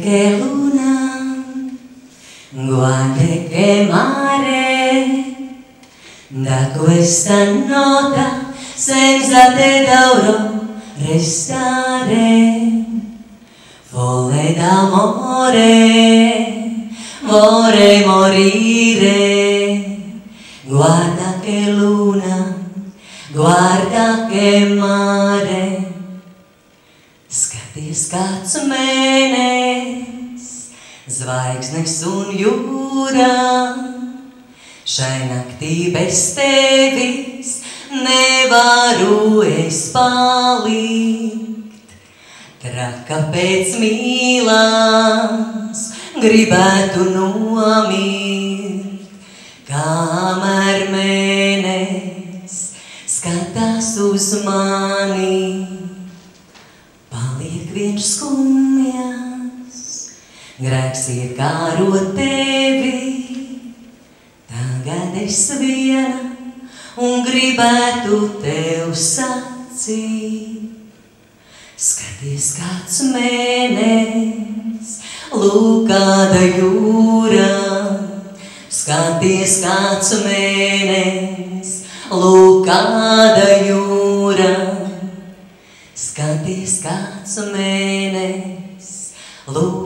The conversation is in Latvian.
che che mare, da questa nota senza te dovrò restare. Folle d'amore, vorrei morire, guarda che luna, guarda che mare. Skaties kāds mēnesis zvaigznes un jūra. Šai naktī bez tevis nevaru es palikt. Traka pēc mīlās gribētu nomirt, kamēr mēnesis skatās uz mani. Paliek viņš skumjas, grēks iekāro tevi, tagad es viena un gribētu tev sacīt. Skaties, kāds mēnesis, lūk, kāda jūra. Skaties, kāds mēnesis, lūk, kāda jūra. Skaties, kāds mēnesis, lūk.